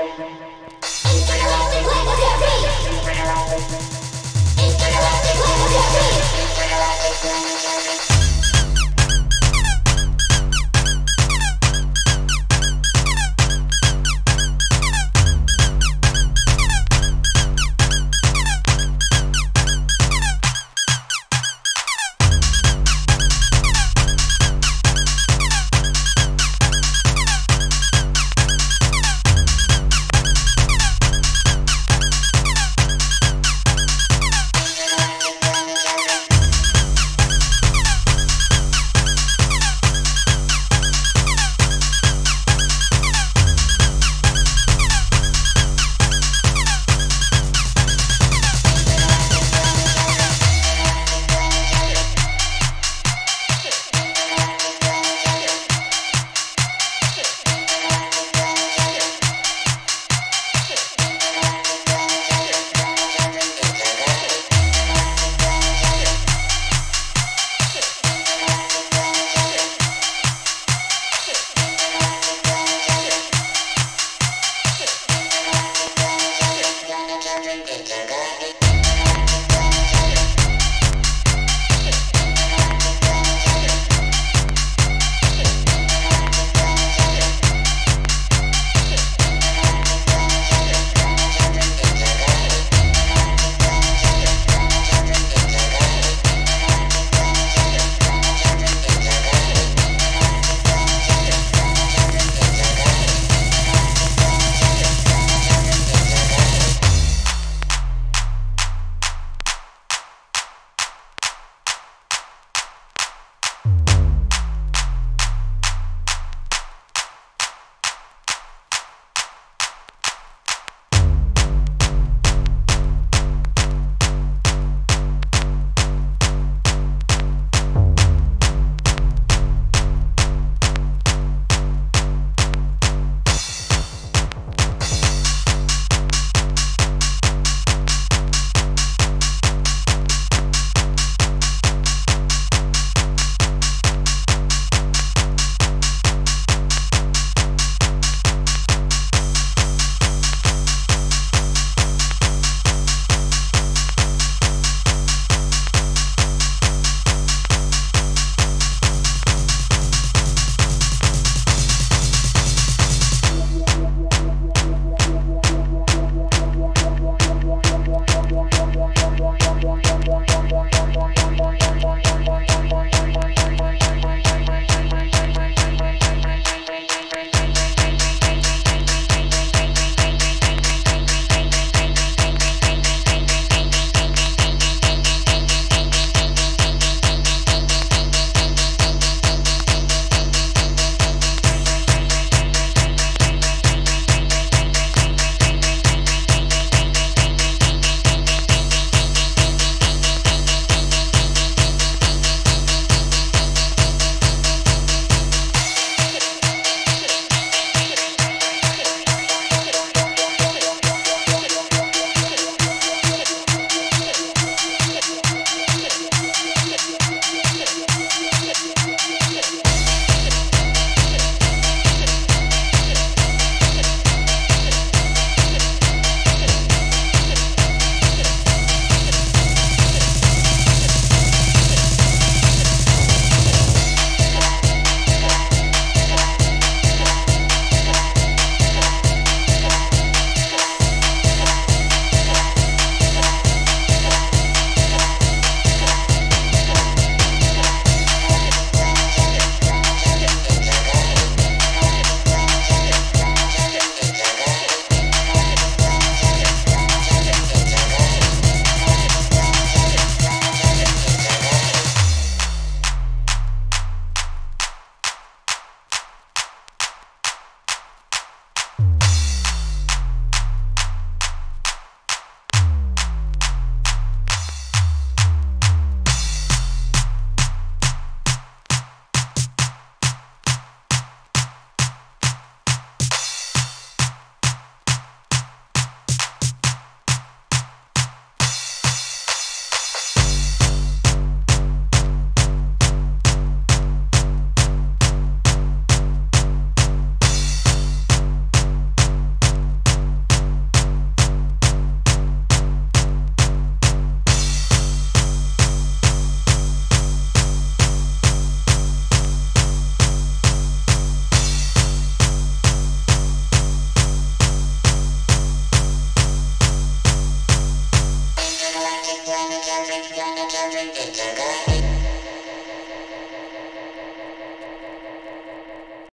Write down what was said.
Interesting.